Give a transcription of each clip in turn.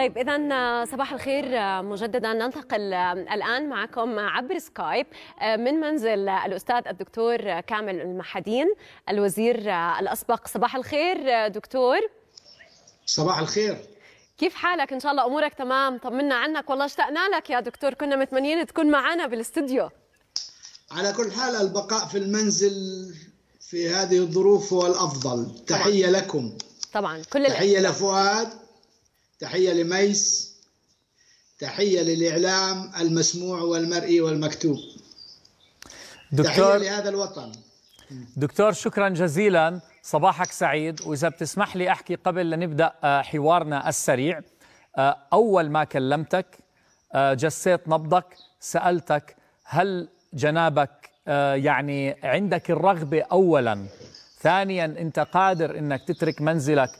طيب اذا صباح الخير مجددا ننتقل الآن معكم عبر سكايب من منزل الأستاذ الدكتور كامل المحدين الوزير الأسبق. صباح الخير دكتور. صباح الخير. كيف حالك؟ إن شاء الله أمورك تمام. طمنا عنك. والله اشتقنا لك يا دكتور. كنا متمنيين تكون معنا بالاستوديو على كل حال البقاء في المنزل في هذه الظروف هو الأفضل. تحية طبعا. لكم. طبعا. كل تحية لفؤاد. تحية لميس تحية للإعلام المسموع والمرئي والمكتوب. دكتور تحية لهذا الوطن. دكتور شكرا جزيلا. صباحك سعيد. وإذا بتسمح لي أحكي قبل لنبدا حوارنا السريع. أول ما كلمتك جسيت نبضك سألتك هل جنابك يعني عندك الرغبة اولا ثانيا أنت قادر إنك تترك منزلك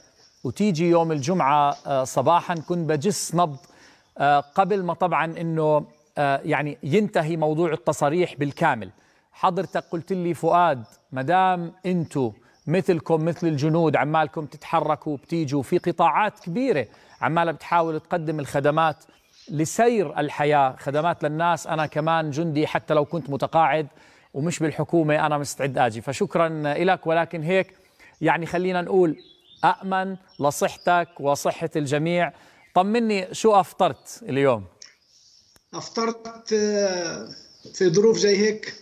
وتيجي يوم الجمعة صباحا كنت بجس نبض. قبل ما طبعا إنه يعني ينتهي موضوع التصاريح بالكامل. حضرتك قلت لي فؤاد مدام أنتم مثلكم مثل الجنود عمالكم تتحركوا بتيجوا في قطاعات كبيرة عمالة بتحاول تقدم الخدمات لسير الحياة خدمات للناس أنا كمان جندي حتى لو كنت متقاعد ومش بالحكومة أنا مستعد آجي. فشكرا لك ولكن هيك يعني خلينا نقول أأمن لصحتك وصحة الجميع. طمني شو أفطرت اليوم؟ أفطرت في ظروف زي هيك.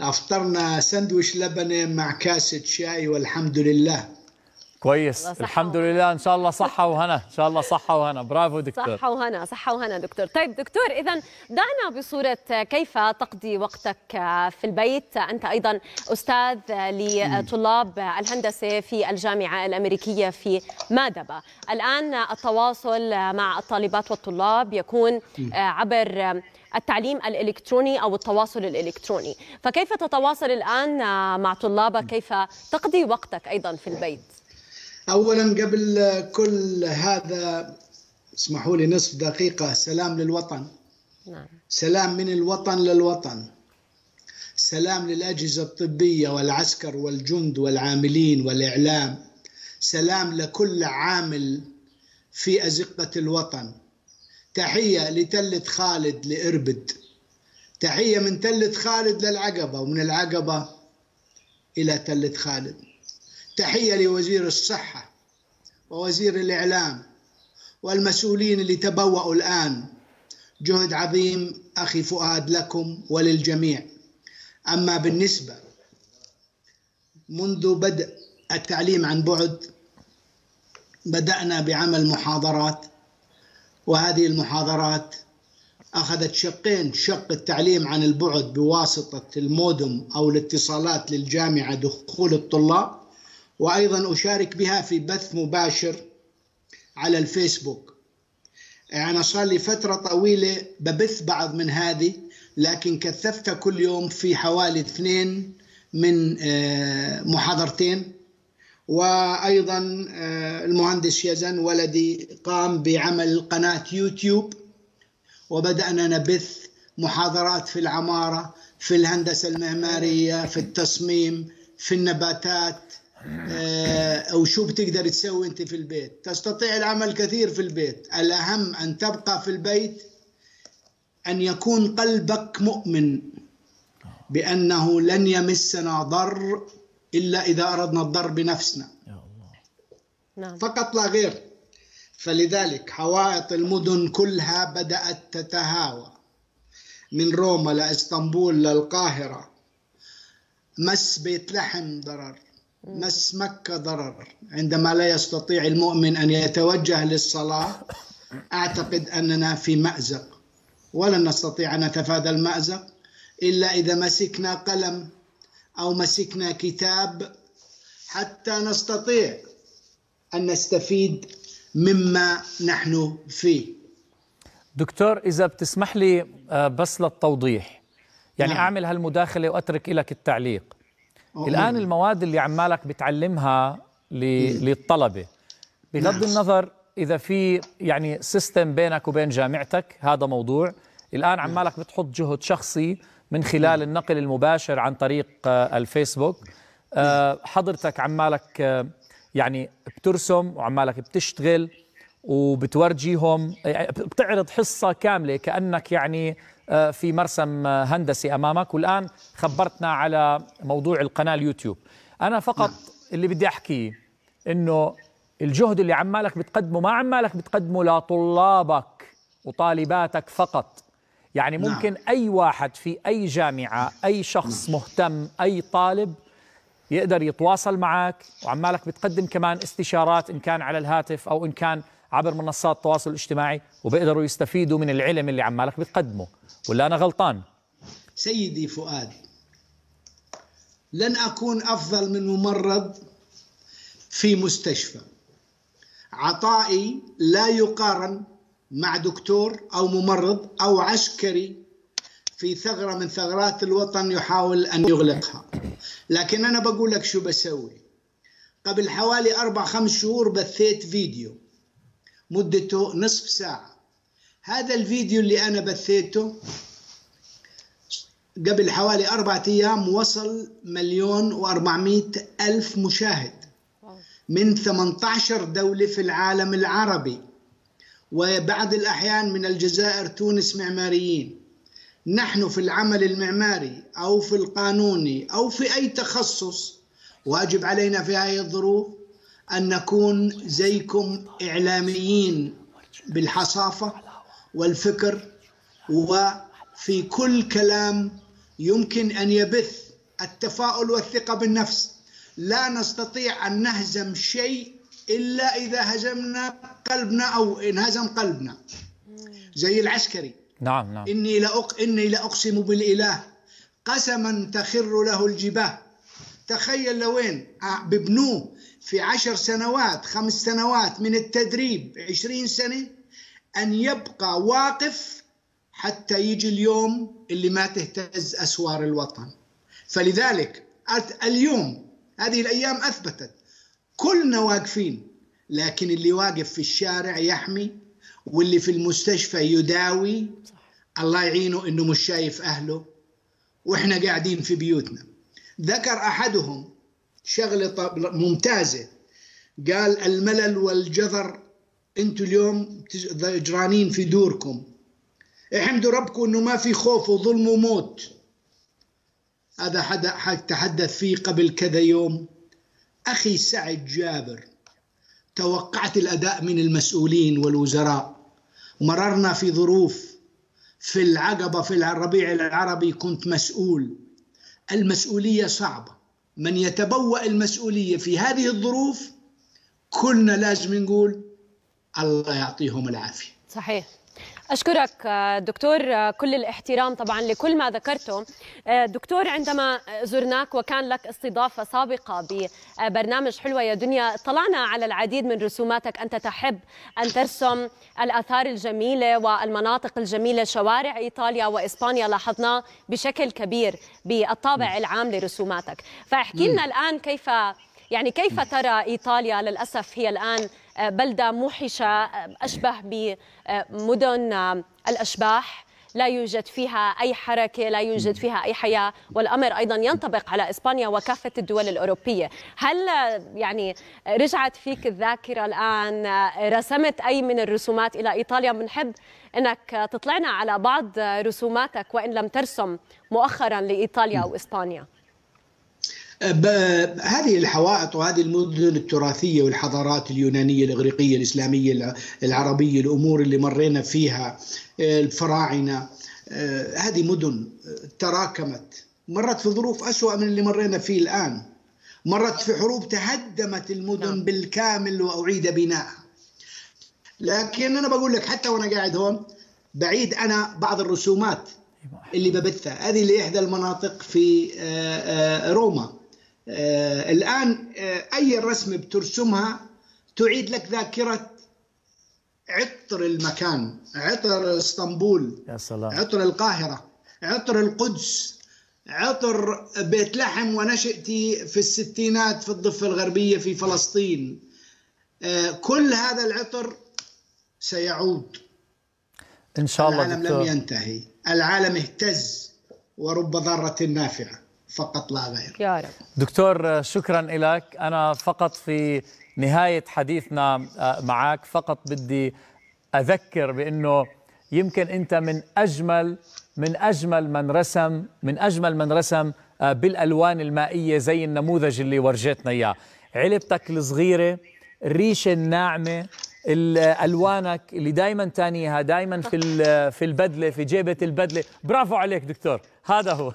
أفطرنا سندويش لبنه مع كاسة شاي والحمد لله. كويس. الحمد لله. إن شاء الله صحة وهنا إن شاء الله صحة وهنا برافو دكتور. صحة وهنا صحة وهنا دكتور. طيب دكتور إذا دعنا بصورة كيف تقضي وقتك في البيت؟ أنت أيضا أستاذ لطلاب الهندسة في الجامعة الأمريكية في مادبا. الآن التواصل مع الطالبات والطلاب يكون عبر التعليم الإلكتروني أو التواصل الإلكتروني. فكيف تتواصل الآن مع طلابك؟ كيف تقضي وقتك أيضا في البيت؟ اولا قبل كل هذا اسمحوا لي نصف دقيقة سلام للوطن. نعم. سلام من الوطن للوطن. سلام للأجهزة الطبية والعسكر والجند والعاملين والإعلام. سلام لكل عامل في أزقة الوطن. تحية لتله خالد لإربد. تحية من تله خالد للعقبة ومن العقبة إلى تله خالد. تحية لوزير الصحة ووزير الإعلام والمسؤولين اللي تبوأوا الآن. جهد عظيم أخي فؤاد لكم وللجميع. أما بالنسبة منذ بدء التعليم عن بعد بدأنا بعمل محاضرات وهذه المحاضرات أخذت شقين شق التعليم عن البعد بواسطة المودم أو الاتصالات للجامعة دخول الطلاب وأيضا أشارك بها في بث مباشر على الفيسبوك. أنا صار لي فترة طويلة ببث بعض من هذه لكن كثفتها كل يوم في حوالي اثنين من محاضرتين. وأيضا المهندس يزن ولدي قام بعمل قناة يوتيوب وبدأنا نبث محاضرات في العمارة في الهندسة المعمارية في التصميم في النباتات أو شو بتقدر تسوي أنت في البيت؟ تستطيع العمل كثير في البيت. الأهم أن تبقى في البيت أن يكون قلبك مؤمن بأنه لن يمسنا ضر إلا إذا أردنا الضر بنفسنا. نعم. فقط لا غير. فلذلك حوائط المدن كلها بدأت تتهاوى. من روما لإسطنبول للقاهرة مس بيت لحم ضرر. مس مكة ضرر. عندما لا يستطيع المؤمن أن يتوجه للصلاة أعتقد أننا في مأزق. ولن نستطيع أن نتفادى المأزق إلا إذا مسكنا قلم أو مسكنا كتاب حتى نستطيع أن نستفيد مما نحن فيه. دكتور إذا بتسمح لي بس للتوضيح. يعني نعم. أعمل هالمداخلة وأترك لك التعليق. الآن المواد اللي عمالك بتعلمها للطلبة. بغض نعم. النظر إذا في يعني سيستم بينك وبين جامعتك هذا موضوع. الآن عمالك بتحط جهد شخصي من خلال النقل المباشر عن طريق الفيسبوك. حضرتك عمالك يعني بترسم وعمالك بتشتغل. وبتورجيهم يعني بتعرض حصة كاملة كأنك يعني آه، في مرسم هندسي أمامك والآن خبرتنا على موضوع القناة اليوتيوب أنا فقط نعم. اللي بدي أحكيه إنه الجهد اللي عمالك بتقدمه ما عمالك بتقدمه لطلابك وطالباتك فقط يعني نعم. ممكن نعم. أي واحد في أي جامعة أي شخص نعم. مهتم أي طالب يقدر يتواصل معك وعمالك بتقدم كمان استشارات إن كان على الهاتف أو إن كان عبر منصات التواصل الاجتماعي وبيقدروا يستفيدوا من العلم اللي عمالك بتقدمه. ولا أنا غلطان؟ سيدي فؤاد لن أكون أفضل من ممرض في مستشفى. عطائي لا يقارن مع دكتور أو ممرض أو عسكري في ثغرة من ثغرات الوطن يحاول أن يغلقها. لكن أنا بقول لك شو بسوي. قبل حوالي أربع خمس شهور بثيت فيديو. مدته نصف ساعة. هذا الفيديو اللي أنا بثيته قبل حوالي أربعة أيام وصل مليون وأربعمائة ألف مشاهد من 18 دولة في العالم العربي. وبعض الأحيان من الجزائر تونس معماريين. نحن في العمل المعماري أو في القانوني أو في أي تخصص واجب علينا في هذه الظروف أن نكون زيكم إعلاميين بالحصافة والفكر وفي كل كلام يمكن أن يبث التفاؤل والثقة بالنفس. لا نستطيع أن نهزم شيء إلا إذا هزمنا قلبنا أو انهزم قلبنا. زي العسكري. نعم نعم. إني لأق... إني لأقسم بالإله. قسما تخر له الجباه. تخيل لوين؟ ببنوه في عشر سنوات خمس سنوات من التدريب عشرين سنة أن يبقى واقف حتى يجي اليوم اللي ما تهتز أسوار الوطن. فلذلك اليوم هذه الأيام أثبتت كلنا واقفين لكن اللي واقف في الشارع يحمي واللي في المستشفى يداوي. الله يعينه إنه مش شايف أهله وإحنا قاعدين في بيوتنا. ذكر أحدهم شغله ممتازة. قال الملل والجذر أنتم اليوم جرانين في دوركم. احمدوا ربكم إنه ما في خوف وظلم وموت. هذا حدا تحدث فيه قبل كذا يوم. أخي سعد جابر توقعت الأداء من المسؤولين والوزراء. مررنا في ظروف في العقبة في الربيع العربي كنت مسؤول. المسؤولية صعبة. من يتبوأ المسؤولية في هذه الظروف كلنا لازم نقول الله يعطيهم العافية. صحيح. أشكرك دكتور كل الاحترام طبعا لكل ما ذكرته. دكتور عندما زرناك وكان لك استضافة سابقة ببرنامج حلوة يا دنيا طلعنا على العديد من رسوماتك. أنت تحب أن ترسم الآثار الجميلة والمناطق الجميلة شوارع إيطاليا وإسبانيا لاحظناه بشكل كبير بالطابع العام لرسوماتك. فاحكي لنا الآن كيف يعني كيف ترى إيطاليا للأسف هي الآن آه، بلدة موحشة أشبه بمدن الأشباح. لا يوجد فيها أي حركة لا يوجد فيها أي حياة والأمر أيضا ينطبق على إسبانيا وكافة الدول الأوروبية. هل يعني رجعت فيك الذاكرة الآن؟ رسمت أي من الرسومات إلى إيطاليا؟ بنحب أنك تطلعنا على بعض رسوماتك وإن لم ترسم مؤخرا لإيطاليا وإسبانيا هذه الحوائط وهذه المدن التراثية والحضارات اليونانية الإغريقية الإسلامية العربية الأمور اللي مرينا فيها الفراعنة آه، هذه مدن تراكمت مرت في ظروف أسوأ من اللي مرينا فيه الآن. مرت في حروب تهدمت المدن نعم. بالكامل وأعيد بناءها. لكن أنا بقول لك حتى وأنا قاعد هون بعيد أنا بعض الرسومات اللي ببثها. هذه اللي إحدى المناطق في آه، آه، روما. آه الآن آه أي رسم بترسمها تعيد لك ذاكرة عطر المكان عطر اسطنبول يا سلام. عطر القاهرة عطر القدس عطر بيت لحم ونشأتي في الستينات في الضفة الغربية في فلسطين آه كل هذا العطر سيعود إن شاء الله العالم دكتور. لم ينتهي العالم اهتز ورب ضارة نافعة فقط لا غير. يا رب. دكتور شكرا لك أنا فقط في نهاية حديثنا آه، معك فقط بدي أذكر بأنه يمكن أنت من أجمل من أجمل من رسم من أجمل من رسم آه، بالألوان المائية زي النموذج اللي ورجيتنا إياه. علبتك الصغيرة الريشة الناعمة ألوانك اللي دائما تانيها دائما في في البدلة في جيبة البدلة. برافو عليك دكتور. هذا هو.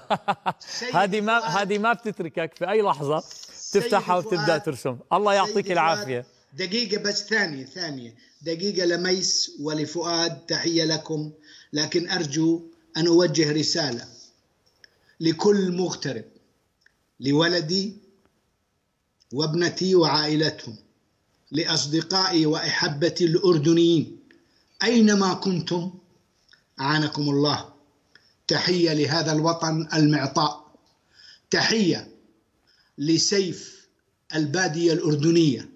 هذه ما هذه ما بتتركك في أي لحظة. تفتحها وتبدا ترسم. الله يعطيك العافية. دقيقة بس ثانية ثانية. دقيقة لميس ولفؤاد تحية لكم. لكن أرجو أن أوجه رسالة لكل مغترب لولدي وابنتي وعائلتهم لأصدقائي وأحبتي الأردنيين. أينما كنتم؟ أعانكم الله. تحية لهذا الوطن المعطاء. تحية لسيف البادية الأردنية.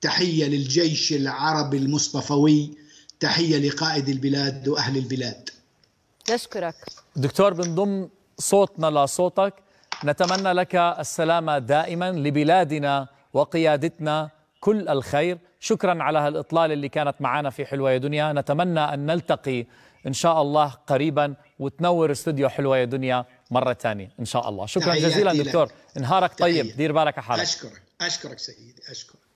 تحية للجيش العربي المصطفوي. تحية لقائد البلاد وأهل البلاد. نشكرك. دكتور بنضم صوتنا لصوتك نتمنى لك السلامة دائما لبلادنا وقيادتنا. كل الخير. شكرا على هالإطلالة اللي كانت معنا في حلوة يا دنيا. نتمنى أن نلتقي إن شاء الله قريبا. وتنور استوديو حلوة يا دنيا مرة ثانية إن شاء الله. شكرا جزيلا دكتور. نهارك طيب. دير بالك حالك أشكرك. أشكرك سيدي. أشكرك.